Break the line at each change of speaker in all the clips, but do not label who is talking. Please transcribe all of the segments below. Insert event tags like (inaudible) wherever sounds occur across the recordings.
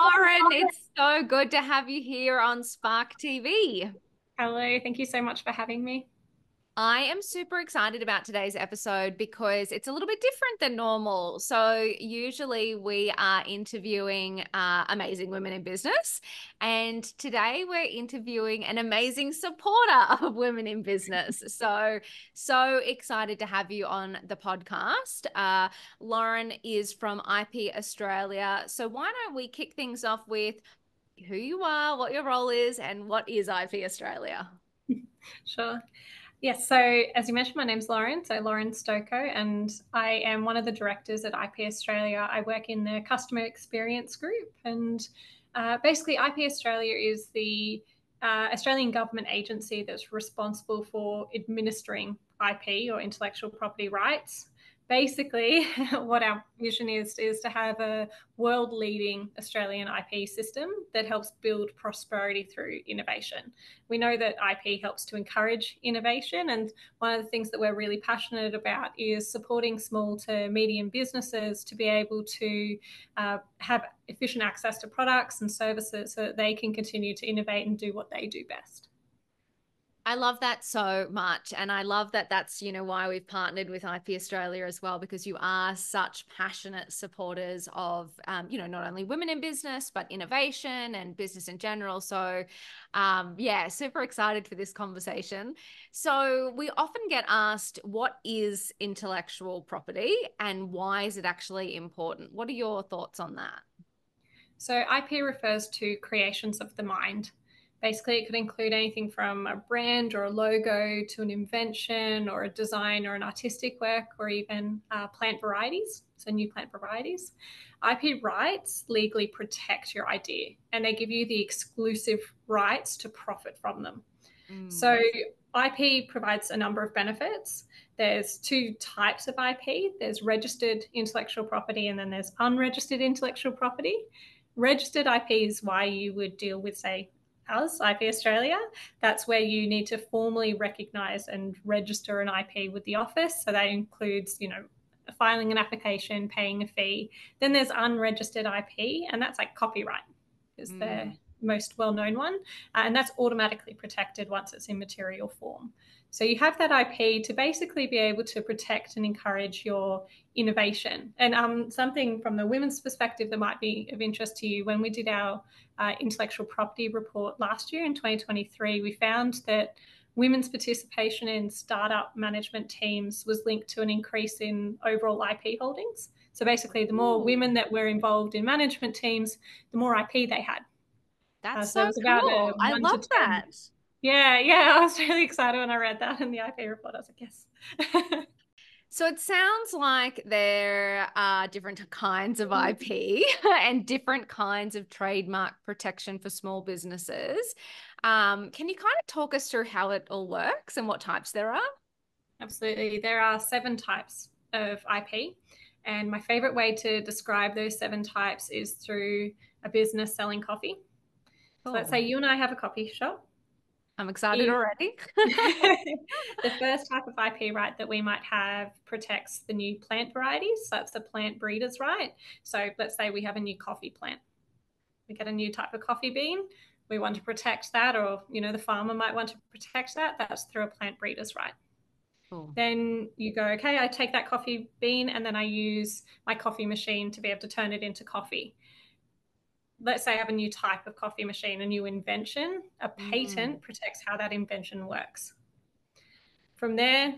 Lauren. It's so good to have you here on Spark TV.
Hello. Thank you so much for having me.
I am super excited about today's episode because it's a little bit different than normal. So, usually we are interviewing uh, amazing women in business, and today we're interviewing an amazing supporter (laughs) of women in business. So, so excited to have you on the podcast. Uh, Lauren is from IP Australia. So, why don't we kick things off with who you are, what your role is, and what is IP Australia? (laughs)
Sure. Yes, so as you mentioned, my name's Lauren, so Lauren Stokoe, and I am one of the directors at IP Australia. I work in the customer experience group, and uh, basically, IP Australia is the uh, Australian government agency that's responsible for administering IP or intellectual property rights basically (laughs) what our vision is is to have a world leading australian ip system that helps build prosperity through innovation. We know that ip helps to encourage innovation and one of the things that we're really passionate about is supporting small to medium businesses to be able to uh, have efficient access to products and services so that they can continue to innovate and do what they do best
I love that so much. And I love that that's, you know, why we've partnered with IP Australia as well, because you are such passionate supporters of, um, you know, not only women in business, but innovation and business in general. So, um, yeah, super excited for this conversation. So, we often get asked, what is intellectual property and why is it actually important? What are your thoughts on that?
So, IP refers to creations of the mind. Basically, it could include anything from a brand or a logo to an invention or a design or an artistic work or even uh, plant varieties, so new plant varieties. IP rights legally protect your idea and they give you the exclusive rights to profit from them. Mm. So, IP provides a number of benefits. There's two types of IP there's registered intellectual property, and then there's unregistered intellectual property. Registered IP is why you would deal with, say, us, IP Australia. That's where you need to formally recognise and register an IP with the office. So that includes, you know, filing an application, paying a fee. Then there's unregistered IP, and that's like copyright is mm. the most well-known one, uh, and that's automatically protected once it's in material form. So you have that IP to basically be able to protect and encourage your innovation. And um, something from the women's perspective that might be of interest to you, when we did our uh, intellectual property report last year in 2023, we found that women's participation in startup management teams was linked to an increase in overall IP holdings. So basically, the more women that were involved in management teams, the more IP they had.
That's uh, so, so cool. I love that.
Yeah, yeah. (laughs) I was really excited when I read that in the IP report. I was like, yes. (laughs)
So it sounds like there are different kinds of IP (laughs) and different kinds of trademark protection for small businesses. Um, can you kind of talk us through how it all works and what types there are?
Absolutely. There are seven types of IP. And my favorite way to describe those seven types is through a business selling coffee. So let's say you and I have a coffee shop
I'm excited already. (laughs)
the first type of IP right that we might have protects the new plant varieties. So that's the plant breeders right. So let's say we have a new coffee plant. We get a new type of coffee bean. We want to protect that, or you know, the farmer might want to protect that. That's through a plant breeders right. Cool. Then you go, okay, I take that coffee bean and then I use my coffee machine to be able to turn it into coffee let's say I have a new type of coffee machine, a new invention, a patent mm. protects how that invention works. From there,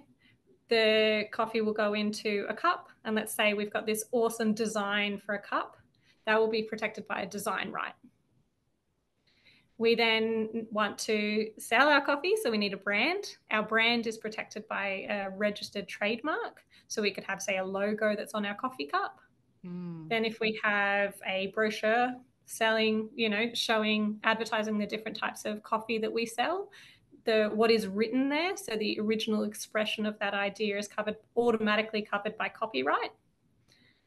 the coffee will go into a cup. And let's say we've got this awesome design for a cup that will be protected by a design right. We then want to sell our coffee, so we need a brand. Our brand is protected by a registered trademark. So we could have, say, a logo that's on our coffee cup. Mm. Then, if we have a brochure selling, you know, showing, advertising the different types of coffee that we sell. The what is written there, so the original expression of that idea is covered automatically covered by copyright.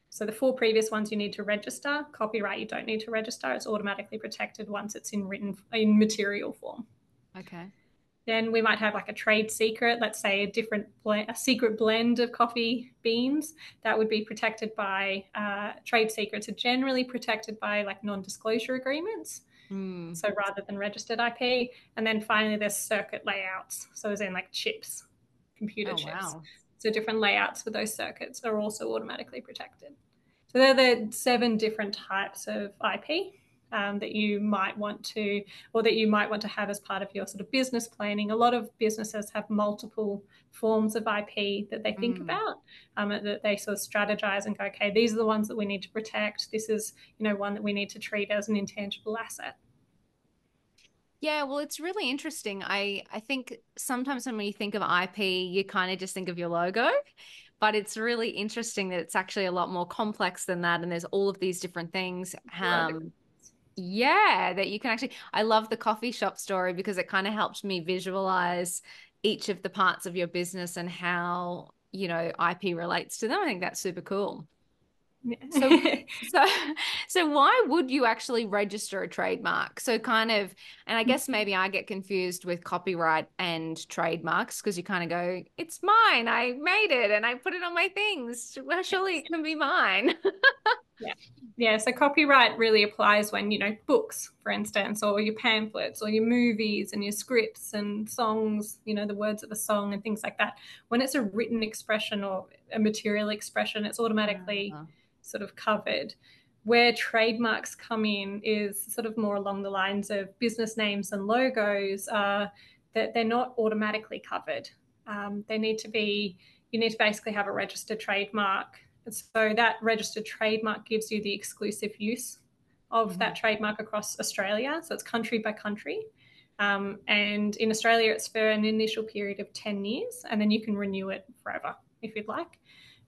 So the four previous ones you need to register. Copyright you don't need to register. It's automatically protected once it's in written in material form.
Okay.
Then we might have like a trade secret, let's say a different blend, a secret blend of coffee beans that would be protected by uh, trade secrets are generally protected by like non-disclosure agreements. Mm. So rather than registered IP, and then finally there's circuit layouts. So as in like chips, computer oh, chips. Wow. So different layouts for those circuits are also automatically protected. So they're the seven different types of IP um, that you might want to, or that you might want to have as part of your sort of business planning. A lot of businesses have multiple forms of IP that they think mm. about, um, that they sort of strategize and go, okay, these are the ones that we need to protect. This is, you know, one that we need to treat as an intangible asset.
Yeah, well, it's really interesting. I I think sometimes when you think of IP, you kind of just think of your logo, but it's really interesting that it's actually a lot more complex than that, and there's all of these different things. Um, yeah, that you can actually. I love the coffee shop story because it kind of helped me visualize each of the parts of your business and how, you know, IP relates to them. I think that's super cool. so, (laughs) so, so why would you actually register a trademark? So kind of, and I guess maybe I get confused with copyright and trademarks because you kind of go, it's mine. I made it and I put it on my things. Well, surely it can be mine.
yeah. (laughs) Yeah. So copyright really applies when, you know, books, for instance, or your pamphlets or your movies and your scripts and songs, you know, the words of a song and things like that. When it's a written expression or a material expression, it's automatically. Uh-huh sort of covered. Where trademarks come in is sort of more along the lines of business names and logos, uh, that they're not automatically covered. Um, they need to be, you need to basically have a registered trademark. So that registered trademark gives you the exclusive use of mm-hmm. that trademark across Australia. So it's country by country. Um, and in Australia, it's for an initial period of 10 years, and then you can renew it forever if you'd like.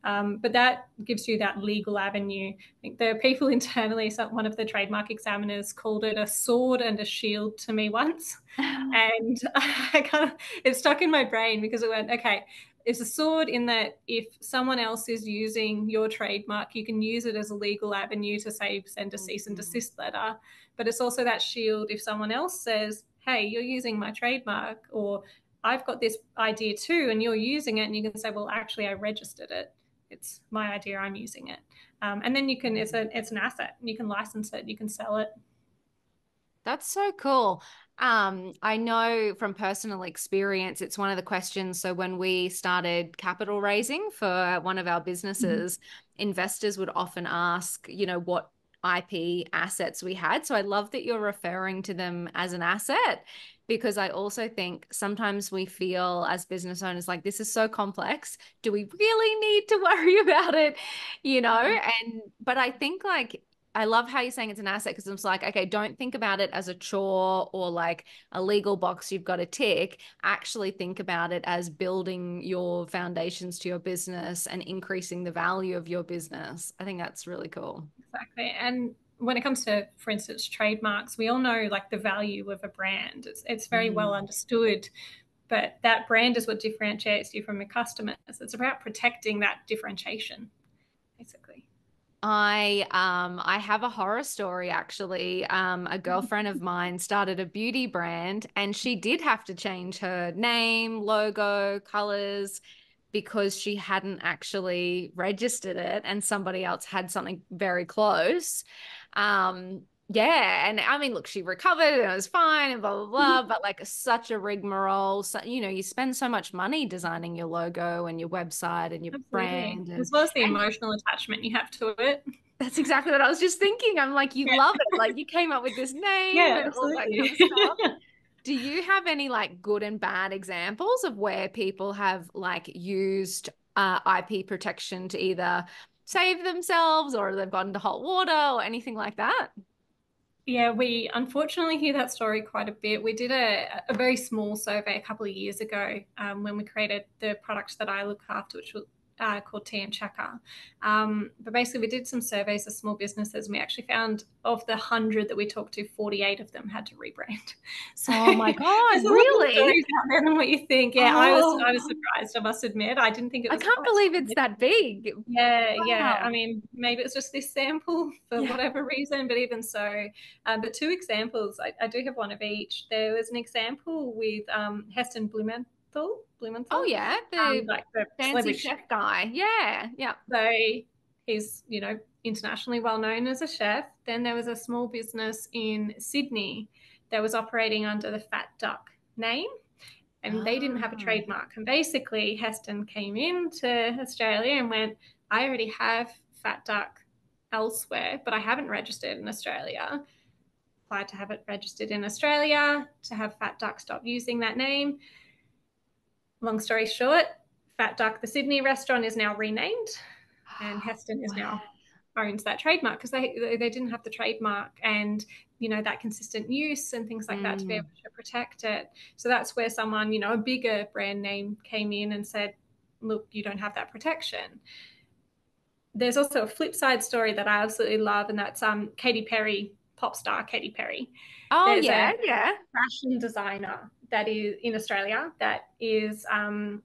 Um, but that gives you that legal avenue. I think the people (laughs) internally, some, one of the trademark examiners called it a sword and a shield to me once. (laughs) and (laughs) I kind of, it stuck in my brain because it went, okay, it's a sword in that if someone else is using your trademark, you can use it as a legal avenue to say, send a cease and mm-hmm. desist letter. But it's also that shield if someone else says, hey, you're using my trademark, or I've got this idea too, and you're using it, and you can say, well, actually, I registered it it's my idea i'm using it um, and then you can it's a it's an asset and you can license it you can sell it
that's so cool um, I know from personal experience, it's one of the questions. So, when we started capital raising for one of our mm-hmm. businesses, mm-hmm. investors would often ask, you know, what IP assets we had. So, I love that you're referring to them as an asset because I also think sometimes we feel as business owners like this is so complex. Do we really need to (laughs) worry about it? You know, and but I think like I love how you're saying it's an asset because it's like, okay, don't think about it as a chore or like a legal box you've got to tick. Actually, think about it as building your foundations to your business and increasing the value of your business. I think that's really cool.
Exactly. And when it comes to, for instance, trademarks, we all know like the value of a brand. It's, it's very mm. well understood, but that brand is what differentiates you from your customers. It's about protecting that differentiation.
I um I have a horror story actually. Um a girlfriend of mine started a beauty brand and she did have to change her name, logo, colors because she hadn't actually registered it and somebody else had something very close. Um, yeah, and I mean, look, she recovered and it was fine and blah blah blah. but like such a rigmarole. So, you know, you spend so much money designing your logo and your website and your Absolutely. brand, and,
as well as the emotional attachment you have to it.
That's exactly what I was just thinking. I'm like, you yeah. love it. Like you came up with this (laughs) name yeah, and all that kind of. (laughs) Do you have any like good and bad examples of where people have like used uh, IP protection to either save themselves or they've got into hot water or anything like that?
Yeah, we unfortunately hear that story quite a bit. We did a, a very small survey a couple of years ago um, when we created the products that I look after, which uh, called TM Checker. Um, but basically, we did some surveys of small businesses, and we actually found of the hundred that we talked to, forty-eight of them had to rebrand. (laughs)
So, oh my god, really?
Out there than what you think. Yeah, oh. I was I was oh. surprised. I must admit, I didn't think it.
I can't believe it's that big.
Yeah, wow. yeah. I mean, maybe it's just this sample (laughs) for yeah. whatever reason, but even so, um, but two examples. I, I, do have one of each. There was an example with um, Heston Blumenthal. Blumenthal.
Oh yeah, the, um, like the fancy chef guy. Yeah, yeah.
So he's you know internationally well known as a chef. Then there was a small business in Sydney that was operating under the Fat Duck name. And oh. they didn't have a ah. trademark. And basically, Heston came into Australia and went, I already have Fat Duck elsewhere, but I haven't registered in Australia. Applied to have it registered in Australia, to have Fat Duck stop using that name. Long story short, Fat Duck, the Sydney restaurant, is now renamed, and Heston is now owns that trademark because they they didn't have the trademark and you know that consistent use and things like mm. that to be mm. able to protect it. So that's where someone you know a bigger brand name came in and said, look, you don't have that protection. There's also a flip side story that I absolutely love, and that's um Katy Perry, pop star Katy Perry.
Oh There's yeah, yeah.
Fashion designer that is in Australia that is um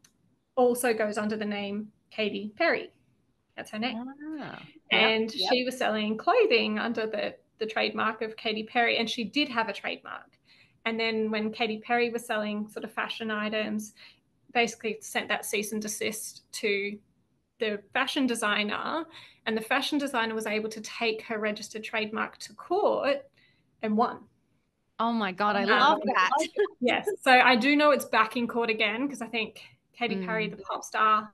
also goes under the name Katy Perry. That's her name. Ah, and yep, she was selling clothing under the, the trademark of Katy Perry, and she did have a trademark. And then when Katy Perry was selling sort of fashion items, basically sent that cease and desist to the fashion designer, and the fashion designer was able to take her registered trademark to court and won.
Oh my god, I um, love that.
yes, so I do know it's back in court again because I think Katy mm. Perry, the pop star,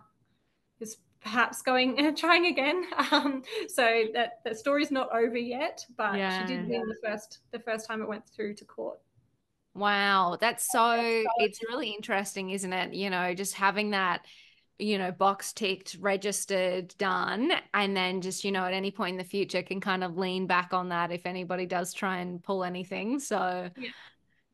is perhaps going and (laughs) trying again. Um, so that the story's not over yet, but yeah, she did win the first the first time it went through to court.
Wow, that's so it's really interesting, isn't it? You know, just having that you know box ticked registered done and then just you know at any point in the future can kind of lean back on that if anybody does try and pull anything. So
yeah.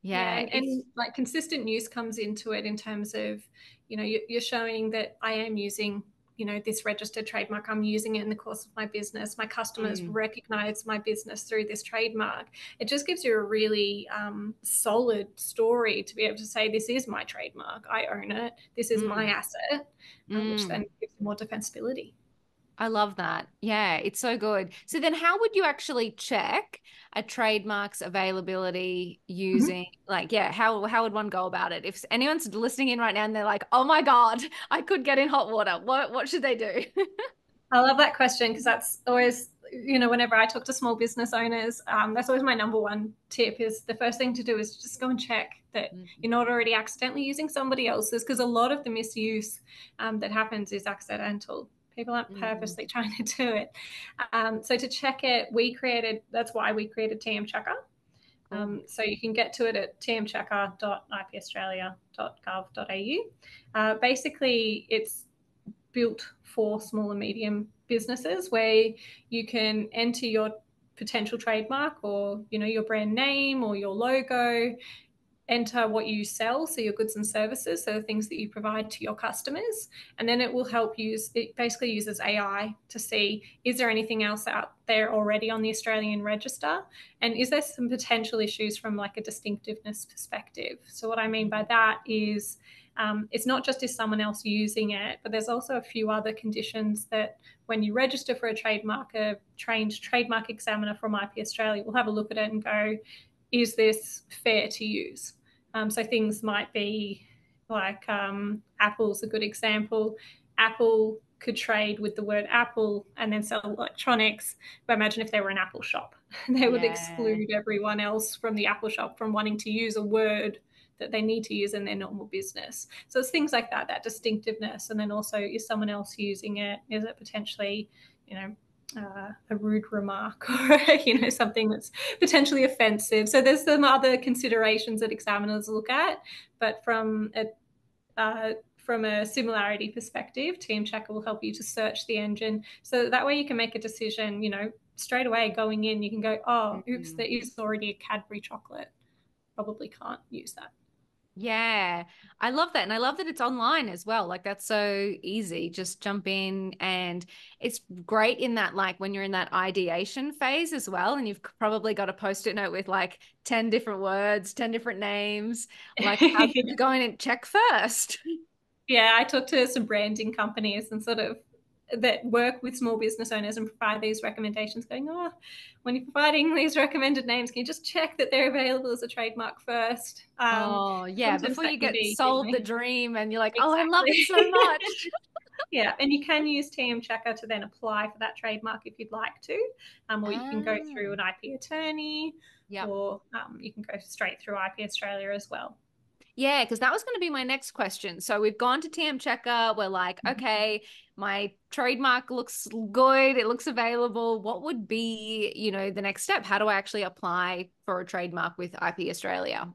Yeah, yeah and, and, like consistent use comes into it in terms of you know you're showing that i am using you know this registered trademark i'm using it in the course of my business my customers mm. recognize my business through this trademark it just gives you a really um, solid story to be able to say this is my trademark i own it this is mm. my asset um, mm. which then gives you more defensibility
I love that. Yeah, it's so good. So then how would you actually check a trademark's availability mm-hmm. using mm-hmm. like yeah, how how would one go about it? If anyone's listening in right now and they're like, "Oh my god, (laughs) I could get in hot water." What what should they do? (laughs)
I love that question because that's always you know whenever I talk to small business owners, um, that's always my number one tip is the first thing to do is just go and check that mm-hmm. you're not already accidentally using somebody else's because a lot of the misuse um, that happens is accidental People aren't mm. purposely mm. (laughs) trying to do it. Um, so to check it, we created, that's why we created TM Checker. Um, so you can get to it at tmchecker.ipaustralia.gov.au. Uh, basically, it's built for small and medium businesses where you can enter your potential trademark or you know your brand name or your logo enter what you sell, so your goods and services, so the things that you provide to your customers. And then it will help use, it basically uses AI to see is there anything else out there already on the Australian register? And is there some potential issues from like a distinctiveness perspective? So, what I mean by that is um, it's not just is someone else using it, but there's also a few other conditions that when you register for a trademark, a trained trademark examiner from IP Australia will have a look at it and go, is this fair to use? Um, so things might be like um, Apple's a good example. Apple could trade with the word Apple and then sell electronics. But imagine if they were an Apple shop, (laughs) they would yeah. exclude everyone else from the Apple shop from wanting to use a word that they need to use in their normal business. So it's things like that, that distinctiveness. And then also, is someone else using it? Is it potentially, you know, uh, a rude remark (laughs) or you know something that's potentially offensive. So there's some other considerations that examiners look at, but from a uh, from a similarity perspective, TM Checker will help you to search the engine. So that way you can make a decision. You know, straight away going in, you can go, oh, oops, mm-hmm. there is already a Cadbury chocolate. Probably can't use that.
Yeah, I love that. And I love that it's online as well. Like that's so easy. Just jump in and it's great in that, like when you're in that ideation phase as well. And you've probably got a post it note with like 10 different words, 10 different names. Like, how (laughs) do you go in and check first?
Yeah, I talked to some branding companies and sort of that work with small business owners and provide these recommendations going oh when you're providing these recommended names can you just check that they're available as a trademark first?
Um, oh yeah before you get sold the dream and you're like exactly. oh i love it so much. (laughs) (laughs)
Yeah and you can use tm checker to then apply for that trademark if you'd like to um, or you can go through an ip attorney yep. or um, you can go straight through ip australia as well
yeah, because that was going to be my next question. So we've gone to TM Checker. We're like, mm-hmm. okay, my trademark looks good. It looks available. What would be, you know, the next step? How do I actually apply for a trademark with IP Australia?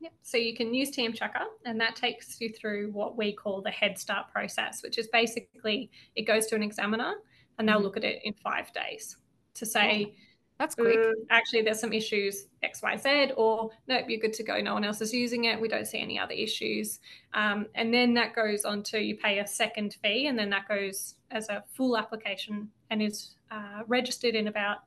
Yep. So you can use TM Checker, and that takes you through what we call the Head Start process, which is basically it goes to an examiner and they'll mm-hmm. look at it in five days to say,
that's quick. Uh,
actually, there's some issues X, Y, Z, or nope, you're good to go. No one else is using it. We don't see any other issues. Um, and then that goes on to you pay a second fee, and then that goes as a full application and is uh, registered in about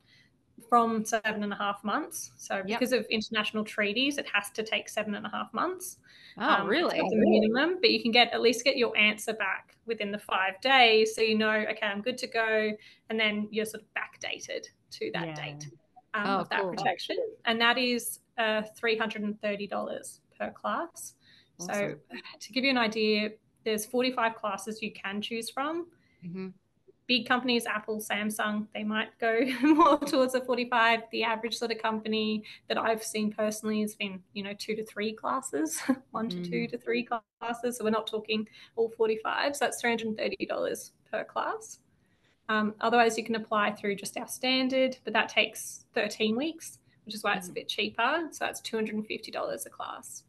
from seven and a half months. So because of international treaties, it has to take seven and a half months.
Oh, um, really?
That's the minimum, but you can get at least get your answer back within the five days, so you know, okay, I'm good to go, and then you're sort of backdated to that yeah. date um, oh, of that cool. protection. And that is uh, $330 per class. Awesome. So to give you an idea, there's 45 classes you can choose from. Mm-hmm. Big companies, Apple, Samsung, they might go (laughs) more towards the 45. The average sort of company that I've seen personally has been, you know, two to three classes, (laughs) one mm. to two mm. to three classes. So we're not talking all 45. So that's $330 per class. Um, otherwise, you can apply through just our standard, but that takes 13 weeks, which is why it's a mm. bit cheaper. So that's $250 a class.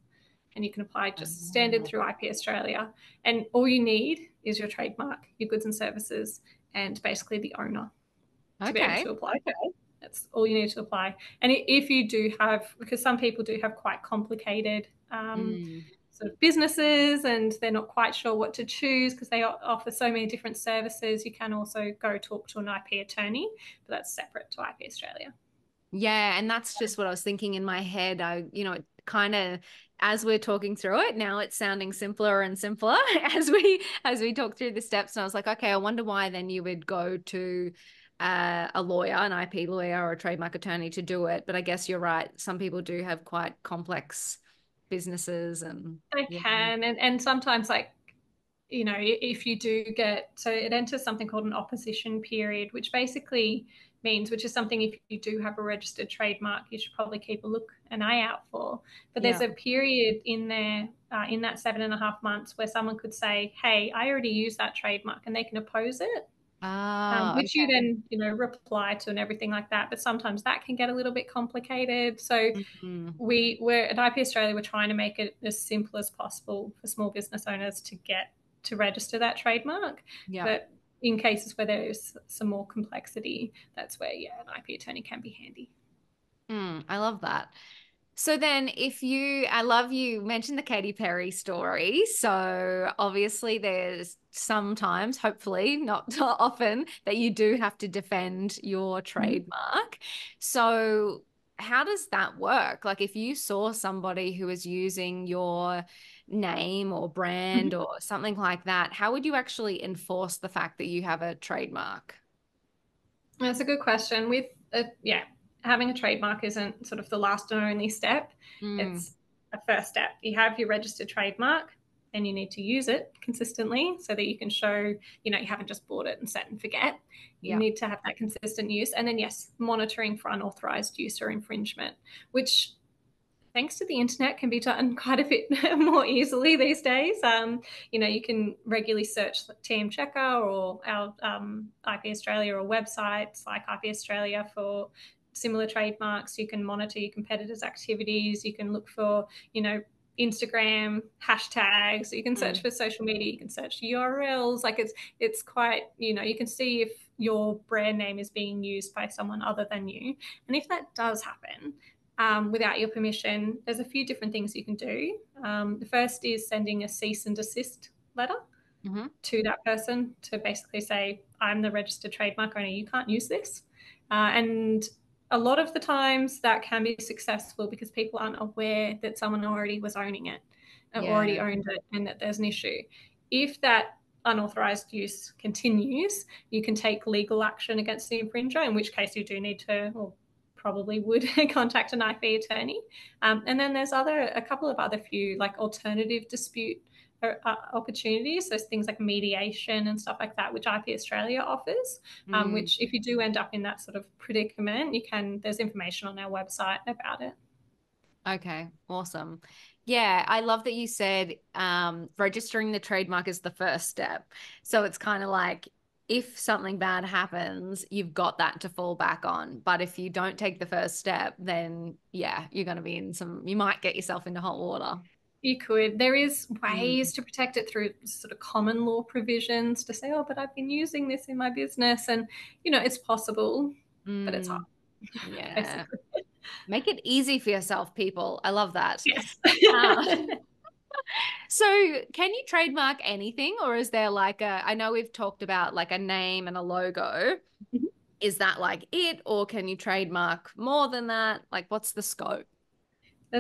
And you can apply just standard through IP Australia. And all you need is your trademark, your goods and services, and basically the owner to okay. be able to apply. Okay. That's all you need to apply. And if you do have, because some people do have quite complicated um, mm sort of businesses and they're not quite sure what to choose because they offer so many different services. You can also go talk to an IP attorney, but that's separate to IP Australia.
Yeah, and that's just what I was thinking in my head. I, you know, it kind of as we're talking through it now it's sounding simpler and simpler (laughs) as we as we talk through the steps. And i was like okay i wonder why then you would go to uh, a lawyer an ip lawyer or a trademark attorney to do it. But i guess you're right. Some people do have quite complex businesses and
they can. And, and sometimes like you know if you do get so it enters something called an opposition period which basically means which is something if you do have a registered trademark you should probably keep a look an eye out for but there's yeah. a period in there uh, in that seven and a half months where someone could say hey i already use that trademark and they can oppose it
Ah,
um, which okay. you then you know reply to and everything like that but sometimes that can get a little bit complicated so mm-hmm. we we're at ip australia we're trying to make it as simple as possible for small business owners to get to register that trademark yeah. but in cases where there is some more complexity that's where yeah an ip attorney can be handy
mm, i love that so then, if you, I love you mentioned the Katy Perry story. So obviously, there's sometimes, hopefully not (laughs) often, that you do have to defend your mm-hmm. trademark. So, how does that work? Like, if you saw somebody who is using your name or brand mm-hmm. or something like that, how would you actually enforce the fact that you have a trademark?
That's a good question. With a, yeah, having a trademark isn't sort of the last and only step. Mm. It's a first step. You have your registered trademark and you need to use it consistently so that you can show, you know, you haven't just bought it and set and forget. You yeah. need to have that consistent use. And then, yes, monitoring for unauthorized use or infringement, which thanks to the internet can be done (laughs) quite a bit (laughs) more easily these days. Um, you know, you can regularly search TM Checker or our um, IP Australia or websites like IP Australia for similar trademarks. You can monitor your competitors' activities. You can look for, you know, Instagram hashtags. You can hmm. search mm. for social media. You can search URLs. Like it's it's quite you know you can see if your brand name is being used by someone other than you. And if that does happen, um, without your permission, there's a few different things you can do. Um, the first is sending a cease and desist letter mm-hmm. to that person to basically say, I'm the registered trademark owner, you can't use this. Uh, and a lot of the times that can be successful because people aren't aware that someone already was owning it, yeah. already owned it, and that there's an issue. If that unauthorized use continues, you can take legal action against the infringer, in which case you do need to, or probably would (laughs) contact an IP attorney. Um, and then there's other, a couple of other few like alternative dispute opportunities. So things like mediation and stuff like that, which IP Australia offers. Um, mm. Which, if you do end up in that sort of predicament, you can. There's information on our website about it.
Okay, awesome. Yeah, I love that you said um, registering the trademark is the first step. So it's kind of like if something bad happens, you've got that to fall back on. But if you don't take the first step, then yeah, you're going to be in some, you might get yourself into hot water.
You could. There is ways mm. to protect it through sort of common law provisions to say, oh, but I've been using this in my business. And, you know, it's possible, mm. but it's hard.
Mm. Yeah. (laughs) Make it easy for yourself, people. I love that.
Yes.
um, (laughs) (laughs) so can you trademark anything or is there like a i know we've talked about like a name and a logo mm-hmm. is that like it or can you trademark more than that like what's the scope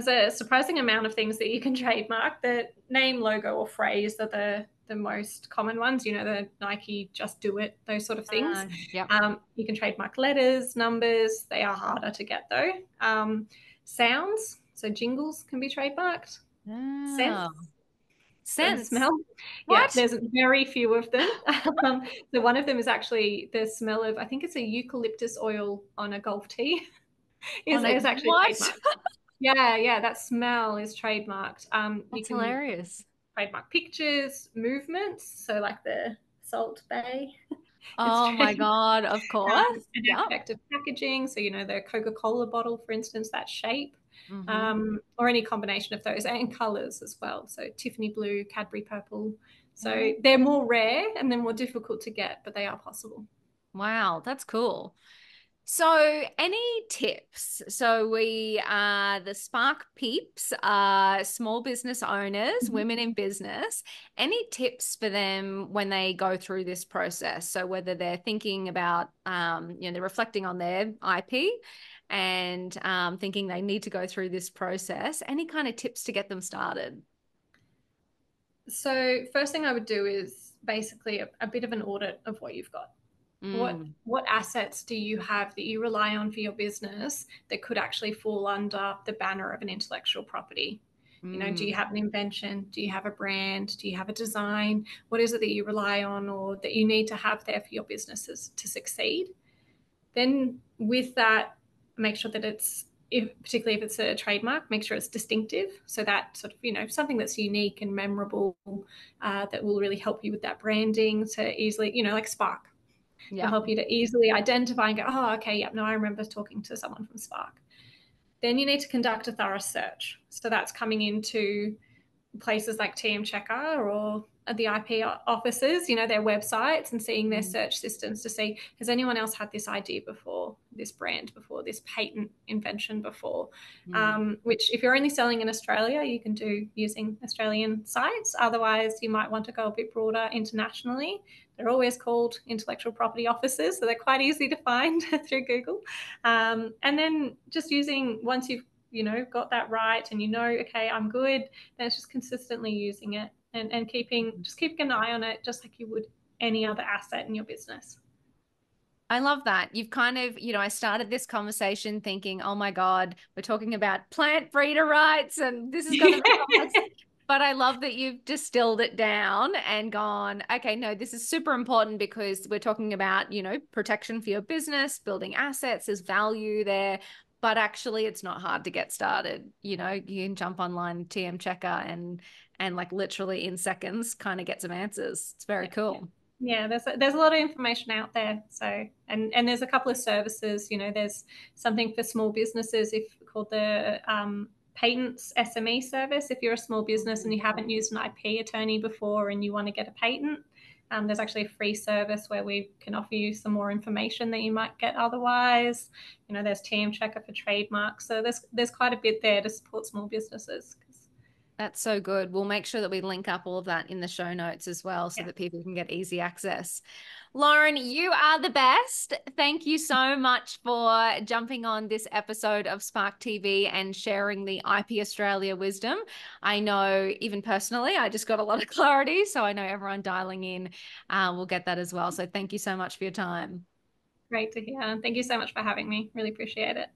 there's a surprising amount of things that you can (laughs) trademark. The name, logo, or phrase are the the most common ones. You know, the Nike "Just Do It," those sort of things. Uh,
yep.
Um, you can trademark letters, numbers. They are harder to get though. Um, sounds, so jingles can be trademarked.
Oh.
Sense.
Sense.
Smell.
What?
Yeah, there's very few of them. (laughs) um, so one of them is actually the smell of, I think it's a eucalyptus oil on a golf tee. (laughs) is, is actually
what?
Yeah, yeah, that smell is trademarked. Um,
That's hilarious.
Trademark pictures, movements, so like the Salt Bae. (laughs)
Oh my god! Of (laughs) course. Um,
yeah. Effective packaging, so you know the Coca-Cola bottle, for instance, that shape, mm-hmm. um, or any combination of those, and colors as well. So Tiffany blue, Cadbury purple. So mm-hmm. they're more rare and they're more difficult to get, but they are possible.
Wow, that's cool. So, any tips? So, we are the Spark Peeps, are small business owners, mm-hmm. women in business. Any tips for them when they go through this process? So, whether they're thinking about, um, you know, they're reflecting on their IP and um, thinking they need to go through this process, any kind of tips to get them started?
So, first thing I would do is basically a, a bit of an audit of what you've got. Mm. What what assets do you have that you rely on for your business that could actually fall under the banner of an intellectual property? Mm. You know, do you mm. have an invention? Do you have a brand? Do you have a design? What is it that you rely on or that you need to have there for your businesses to succeed? Then with that, make sure that it's if, particularly if it's a trademark, make sure it's distinctive. So that sort of, you know, something that's unique and memorable uh, that will really help you with that branding to easily, you know, like Spark yeah. to help you to easily identify and go, oh, okay, yep, no, I remember talking to someone from Spark. Then you need to conduct a thorough search. So that's coming into places like TM Checker or the IP offices, you know, their websites and seeing their mm. search systems to see has anyone else had this idea before, this brand before, this patent invention before. Mm. Um, which, if you're only selling in Australia, you can do using Australian sites. Otherwise, you might want to go a bit broader internationally. They're always called intellectual property offices, so they're quite easy to find (laughs) through Google. Um, and then just using once you've you know got that right and you know okay i'm good then it's just consistently using it and, and keeping just keeping an eye on it just like you would any other asset in your business
I love that. You've kind of, you know, I started this conversation thinking, oh my God, we're talking about plant breeder rights and this is going to be but I love that you've distilled it down and gone, okay, no, this is super important because we're talking about, you know, protection for your business, building assets, there's value there. But actually it's not hard to get started. You know you can jump online tm checker and and like literally in seconds kind of get some answers. It's very cool.
Yeah there's a, there's a lot of information out there. So and and there's a couple of services you know there's something for small businesses if called the um, patents sme service if you're a small business and you haven't used an ip attorney before and you want to get a patent Um, there's actually a free service where we can offer you some more information that you might get otherwise. You know, there's TM Checker for trademarks. So there's there's quite a bit there to support small businesses.
That's so good. We'll make sure that we link up all of that in the show notes as well so yeah. that people can get easy access. Lauren, you are the best. Thank you so (laughs) much for jumping on this episode of Spark TV and sharing the IP Australia wisdom. I know, even personally, I just got a lot of (laughs) clarity. So I know everyone dialing in uh, will get that as well. So thank you so much for your time.
Great to hear. Thank you so much for having me. Really appreciate it.